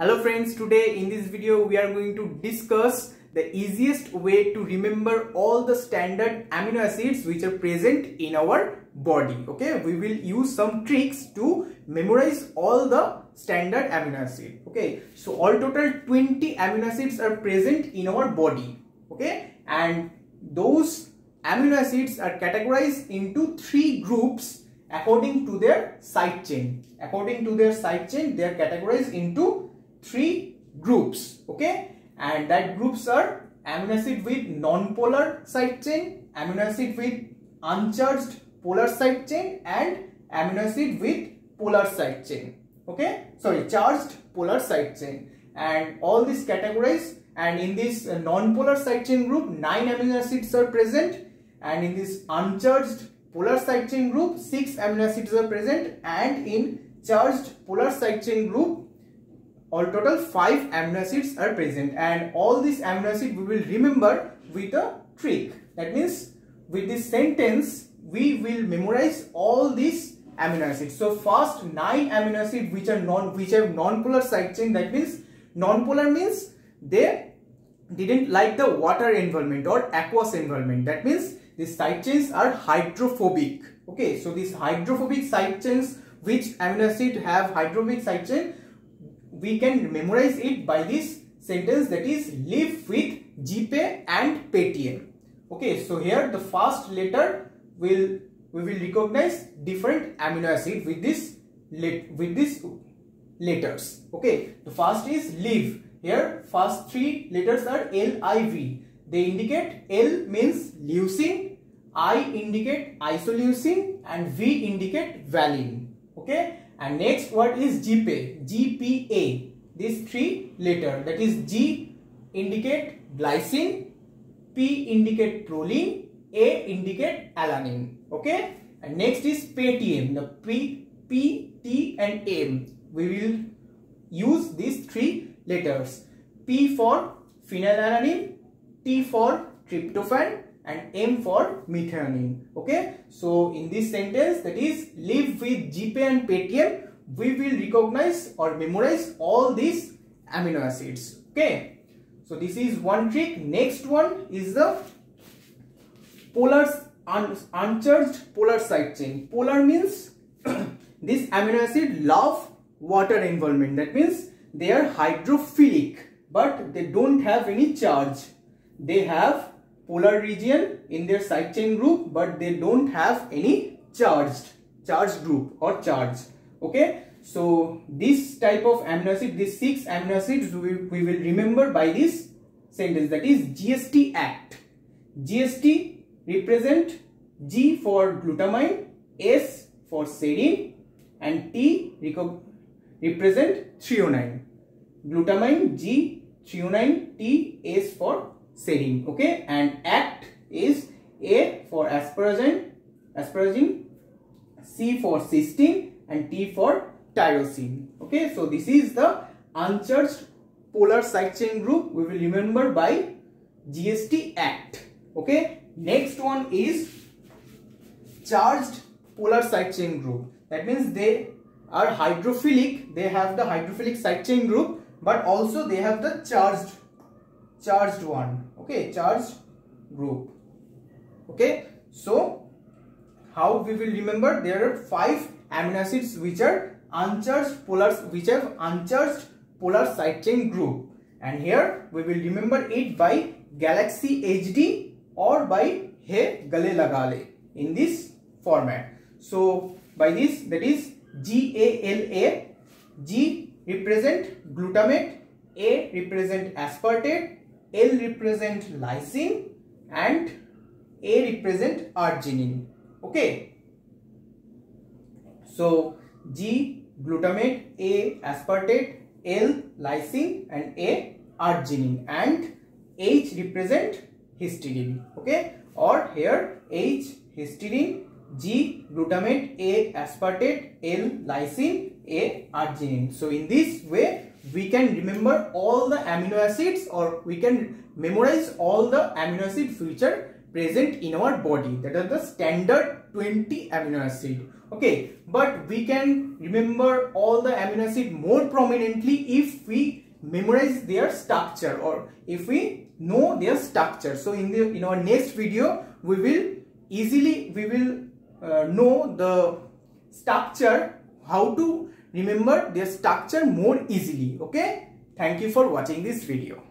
Hello friends, today in this video we are going to discuss the easiest way to remember all the standard amino acids which are present in our body. Okay, we will use some tricks to memorize all the standard amino acid. Okay, so all total 20 amino acids are present in our body. Okay, and those amino acids are categorized into three groups according to their side chain. According to their side chain, they are categorized into three groups. Okay, and that groups are amino acid with non-polar side chain, amino acid with uncharged polar side chain, and amino acid with polar side chain. Okay, sorry, charged polar side chain, and all these categorized. And in this uh, non-polar side chain group, nine amino acids are present and in this uncharged polar side chain group 6 amino acids are present and in charged polar side chain group all total 5 amino acids are present and all these amino acids we will remember with a trick. That means with this sentence we will memorize all these amino acids. So first 9 amino acids which are non which have non-polar side chain that means non-polar means they didn't like the water environment or aqueous environment. That means these side chains are hydrophobic. Okay so these hydrophobic side chains which amino acid have hydrophobic side chain we can memorize it by this sentence that is live with GPA and PTM okay so here the first letter will we will recognize different amino acid with this with this letters okay the first is live here first three letters are LIV they indicate L means leucine, I indicate isoleucine and V indicate valine. Okay. And next word is GPA, GPA. These three letter that is G indicate glycine, P indicate proline, A indicate alanine. Okay. And next is PTM. The P, P, T and M. We will use these three letters. P for phenylalanine, T for tryptophan and M for methionine. Okay. So in this sentence that is live with GPA and PTM we will recognize or memorize all these amino acids. Okay. So this is one trick. Next one is the polar un uncharged polar side chain. Polar means this amino acid love water environment. That means they are hydrophilic but they don't have any charge they have polar region in their side chain group but they don't have any charged charged group or charge okay? So this type of amino acid these six amino acids we, we will remember by this sentence that is GST act. GST represent G for glutamine S for serine and T represent threonine. Glutamine G threonine T S for serine okay? And act is A for asparagine asparagine C for cysteine and T for tyrosine okay? So this is the uncharged polar side chain group we will remember by GST act okay? Next one is charged polar side chain group. That means they are hydrophilic. They have the hydrophilic side chain group but also they have the charged charged one. Okay charged group. Okay so how we will remember? There are five amino acids which are uncharged polar which have uncharged polar side chain group. And here we will remember it by galaxy hd or by he gale lagale in this format. So by this that is gala g represent glutamate a represent aspartate L represent lysine and A represent arginine. Okay. So G glutamate, A aspartate, L lysine and A arginine and H represent histidine. Okay. Or here H histidine, G glutamate, A aspartate, L lysine, A arginine. So in this way we can remember all the amino acids or we can memorize all the amino acid feature present in our body. That are the standard 20 amino acid. Okay but we can remember all the amino acid more prominently if we memorize their structure or if we know their structure. So in the in our next video we will easily we will uh, know the structure how to remember their structure more easily okay? Thank you for watching this video